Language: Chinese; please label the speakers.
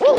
Speaker 1: Woo!